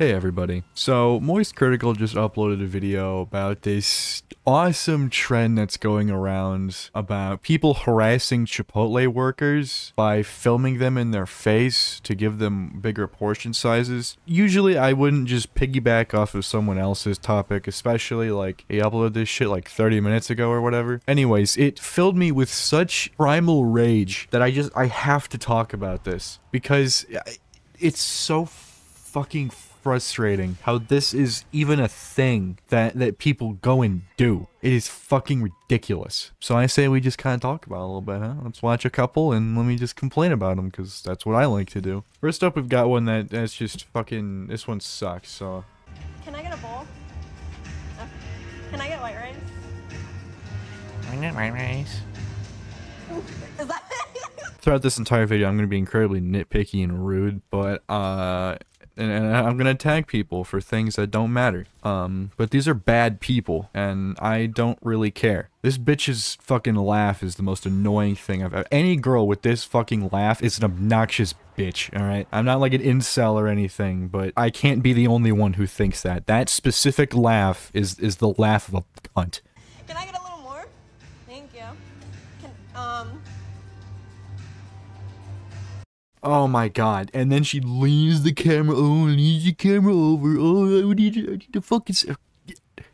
Hey everybody. So, Moist Critical just uploaded a video about this awesome trend that's going around about people harassing Chipotle workers by filming them in their face to give them bigger portion sizes. Usually I wouldn't just piggyback off of someone else's topic, especially like he uploaded this shit like 30 minutes ago or whatever. Anyways, it filled me with such primal rage that I just I have to talk about this because it's so fucking frustrating how this is even a thing that that people go and do. It is fucking ridiculous. So I say we just kind of talk about it a little bit, huh? Let's watch a couple and let me just complain about them because that's what I like to do. First up, we've got one that that's just fucking. This one sucks. So. Can I get a bowl? Uh, can I get white rice? I get white rice. Is that? Throughout this entire video, I'm going to be incredibly nitpicky and rude, but uh, and, and I'm gonna tag people for things that don't matter. Um, but these are bad people, and I don't really care. This bitch's fucking laugh is the most annoying thing I've ever. Any girl with this fucking laugh is an obnoxious bitch, alright? I'm not like an incel or anything, but I can't be the only one who thinks that. That specific laugh is, is the laugh of a cunt. Can I get a little more? Thank you. Can, um, Oh my god. And then she leans the camera. Oh, leans the camera over. Oh, I need to, I need to fucking.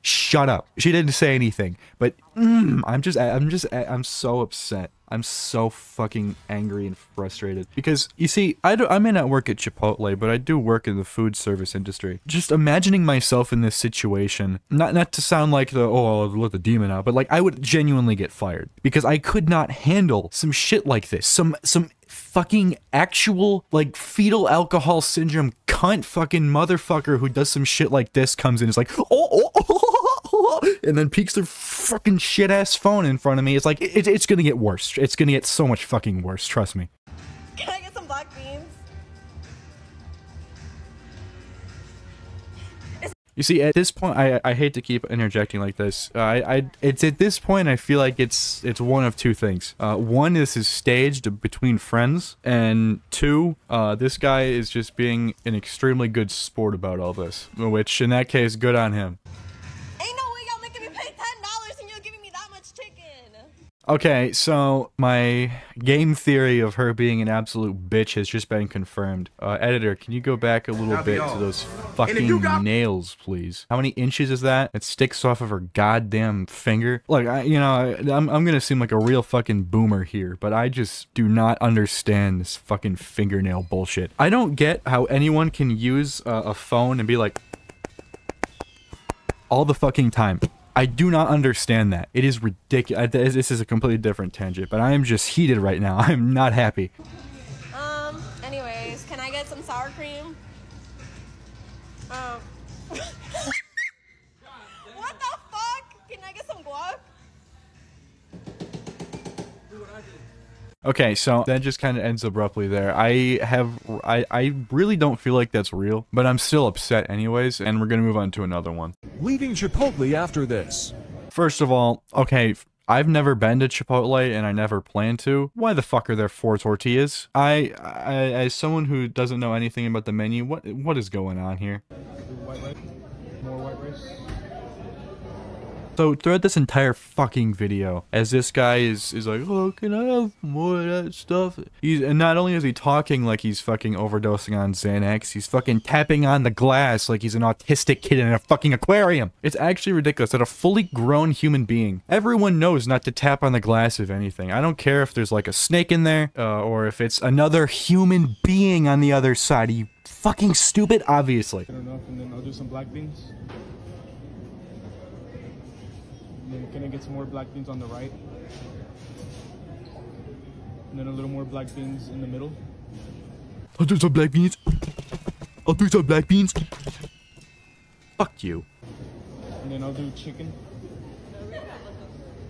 Shut up. She didn't say anything. But mm, I'm just, I'm just, I'm so upset. I'm so fucking angry and frustrated. Because, you see, I, do, I may not work at Chipotle, but I do work in the food service industry. Just imagining myself in this situation, not not to sound like the, oh, I'll let the demon out, but like I would genuinely get fired. Because I could not handle some shit like this. Some, some fucking actual like fetal alcohol syndrome cunt fucking motherfucker who does some shit like this comes in. Is like oh oh oh, oh, oh, oh, oh, oh," and then peeks their fucking shit ass phone in front of me. It's like it, it's gonna get worse. It's gonna get so much fucking worse. Trust me You see, at this point, I I hate to keep interjecting like this. Uh, I I it's at this point I feel like it's it's one of two things. Uh, one, this is staged between friends, and two, uh, this guy is just being an extremely good sport about all this. Which, in that case, good on him. Ain't no way y'all making me pay ten dollars and you're giving me that much chicken. Okay, so my game theory of her being an absolute bitch has just been confirmed. Uh, editor, can you go back a little bit to those fucking nails, please? How many inches is that? It sticks off of her goddamn finger. Look, I, you know, I- I'm, I'm gonna seem like a real fucking boomer here, but I just do not understand this fucking fingernail bullshit. I don't get how anyone can use uh, a phone and be like, all the fucking time. I do not understand that. It is ridiculous. This is a completely different tangent, but I am just heated right now. I'm not happy. Um, anyways, can I get some sour cream? Um. Okay, so that just kind of ends abruptly there. I have, I, I really don't feel like that's real, but I'm still upset anyways, and we're gonna move on to another one. Leaving Chipotle after this. First of all, okay, I've never been to Chipotle and I never plan to. Why the fuck are there four tortillas? I, I as someone who doesn't know anything about the menu, what what is going on here? So throughout this entire fucking video, as this guy is is like, oh, can I have more of that stuff? He's and not only is he talking like he's fucking overdosing on Xanax, he's fucking tapping on the glass like he's an autistic kid in a fucking aquarium. It's actually ridiculous that a fully grown human being, everyone knows not to tap on the glass of anything. I don't care if there's like a snake in there, uh, or if it's another human being on the other side. Are you fucking stupid? Obviously. And then I'll do some black beans. And then can I get some more black beans on the right? And then a little more black beans in the middle. I'll do some black beans. I'll do some black beans. Fuck you. And then I'll do chicken.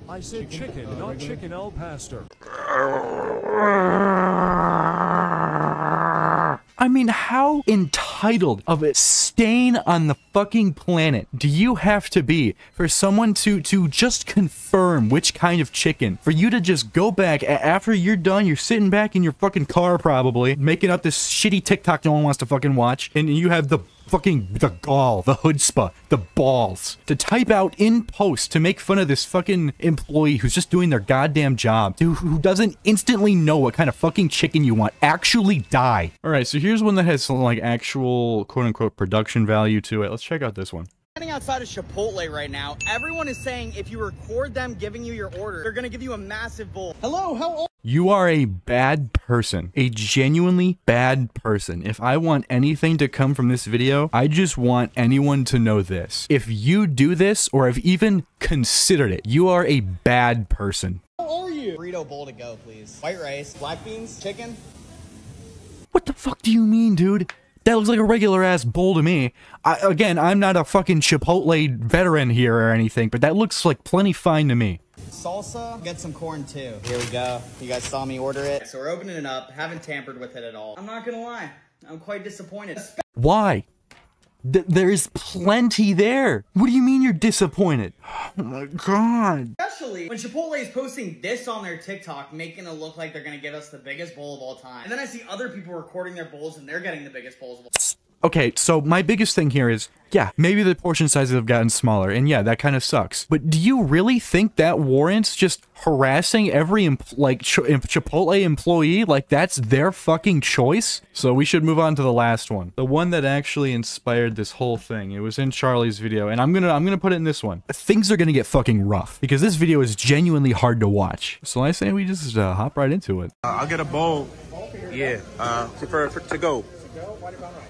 I said chicken, uh, not chicken al pastor. I mean, how entitled of a stain on the fucking planet do you have to be for someone to to just confirm which kind of chicken? For you to just go back after you're done, you're sitting back in your fucking car probably, making up this shitty TikTok no one wants to fucking watch, and you have the fucking the gall, the chutzpah, the balls to type out in post to make fun of this fucking employee who's just doing their goddamn job, who, who doesn't instantly know what kind of fucking chicken you want. Actually die. All right, so here's one that has some like actual quote unquote production value to it. Let's check out this one. Standing outside of Chipotle right now, everyone is saying if you record them giving you your order, they're gonna give you a massive bowl. Hello, how old? You are a bad person. A genuinely bad person. If I want anything to come from this video, I just want anyone to know this. If you do this, or have even considered it, you are a bad person. How are you? Burrito bowl to go, please. White rice, black beans, chicken. What the fuck do you mean, dude? That looks like a regular ass bowl to me. I, again, I'm not a fucking Chipotle veteran here or anything, but that looks like plenty fine to me. Salsa, get some corn too. Here we go. You guys saw me order it. So we're opening it up. Haven't tampered with it at all. I'm not gonna lie. I'm quite disappointed. Why? Th- there's plenty there. What do you mean you're disappointed? Oh my god. Especially when Chipotle is posting this on their TikTok, making it look like they're gonna give us the biggest bowl of all time. And then I see other people recording their bowls and they're getting the biggest bowls of all time. Okay, so my biggest thing here is, yeah, maybe the portion sizes have gotten smaller, and yeah, that kind of sucks. But do you really think that warrants just harassing every em- like Ch- em- Chipotle employee? Like that's their fucking choice? So we should move on to the last one, the one that actually inspired this whole thing. It was in Charlie's video, and I'm gonna I'm gonna put it in this one. Things are gonna get fucking rough because this video is genuinely hard to watch. So I say we just uh, hop right into it. Uh, I'll get a bowl. Yeah, uh, for, for to go.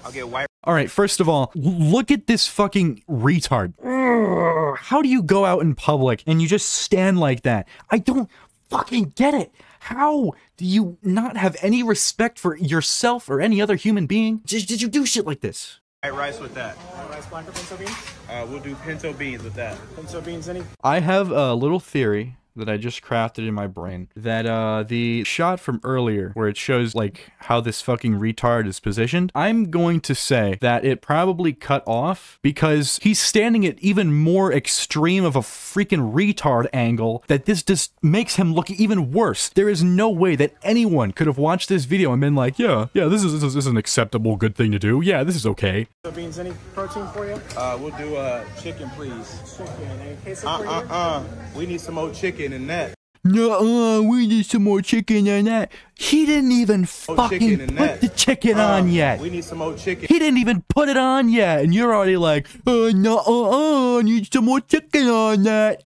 I'll get white. All right, first of all, look at this fucking retard. How do you go out in public and you just stand like that? I don't fucking get it. How do you not have any respect for yourself or any other human being? Did, did you do shit like this? White rice with that. Rice black or pinto beans? Uh, we'll do pinto beans with that. Pinto beans, any? I have a little theory that I just crafted in my brain that uh the shot from earlier where it shows like how this fucking retard is positioned I'm going to say that it probably cut off because he's standing at even more extreme of a freaking retard angle that this just makes him look even worse there is no way that anyone could have watched this video and been like yeah yeah this is this is, this is an acceptable good thing to do yeah this is okay Pinto beans, any protein for you? Uh, we'll do uh chicken, please. Chicken, any queso Uh for you? uh uh. We need some old chicken in that. No, we need some more chicken than that. He didn't even More fucking put that. the chicken Uh, on yet. We need some more chicken. He didn't even put it on yet, and you're already like, uh, no, uh, uh, need some more chicken on that.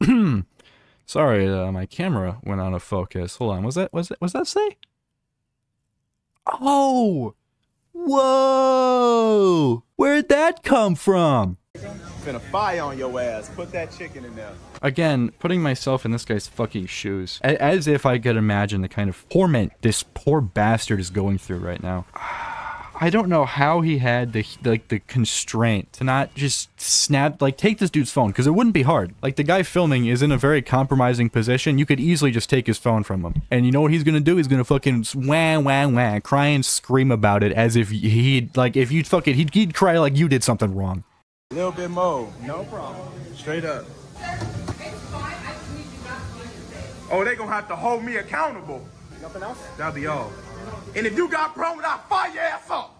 Sorry, uh, my camera went out of focus. Hold on, was that was that was that say? Oh, whoa! Where'd that come from? Finna fire on your ass. Put that chicken in there. Again, putting myself in this guy's fucking shoes, as if I could imagine the kind of torment this poor bastard is going through right now. Ah. I don't know how he had the like the constraint to not just snap like take this dude's phone because it wouldn't be hard. Like the guy filming is in a very compromising position. You could easily just take his phone from him, and you know what he's gonna do? He's gonna fucking wah wah wah, cry and scream about it as if he'd like if you'd fucking he'd, he'd cry like you did something wrong. A little bit more. No problem. Straight up. Oh, they gonna have to hold me accountable. Nothing else? That'll be all. And if you got problem, I'll fire your ass up.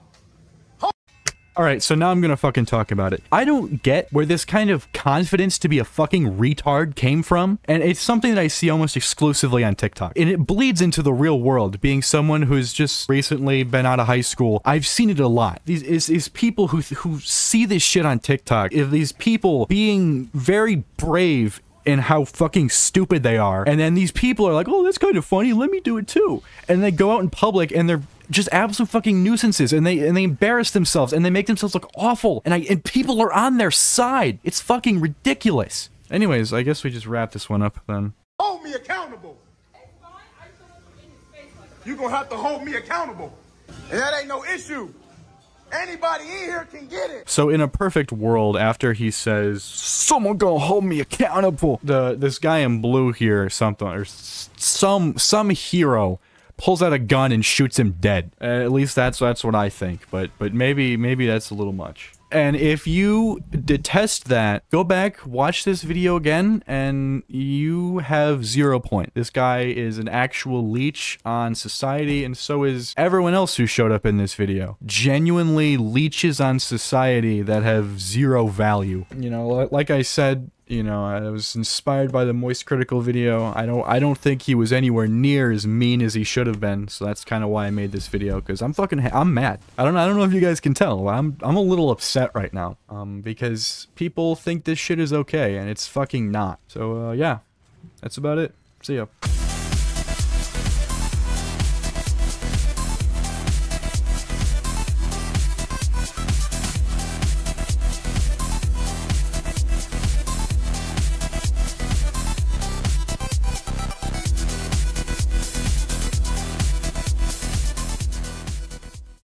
All right, so now I'm gonna fucking talk about it. I don't get where this kind of confidence to be a fucking retard came from, and it's something that I see almost exclusively on TikTok. And it bleeds into the real world. Being someone who's just recently been out of high school, I've seen it a lot. These is, is people who who see this shit on TikTok. If these people being very brave and how fucking stupid they are. And then these people are like, oh, that's kind of funny. Let me do it too. And they go out in public and they're just absolute fucking nuisances and they and they embarrass themselves and they make themselves look awful and I and people are on their side. It's fucking ridiculous. Anyways, I guess we just wrap this one up then. Hold me accountable. You're gonna have to hold me accountable. And that ain't no issue. Anybody in here can get it. So in a perfect world, after he says, "Someone gonna hold me accountable," the this guy in blue here, or something, or some some hero pulls out a gun and shoots him dead. At least that's that's what I think. But but maybe maybe that's a little much. And if you detest that, go back, watch this video again, and you have zero point. This guy is an actual leech on society, and so is everyone else who showed up in this video. Genuinely leeches on society that have zero value. You know, like I said, you know, I was inspired by the Moist Critical video. I don't I don't think he was anywhere near as mean as he should have been. So that's kind of why I made this video cuz I'm fucking I'm mad. I don't I don't know if you guys can tell. I'm I'm a little upset right now. Um because people think this shit is okay and it's fucking not. So uh yeah. That's about it. See ya.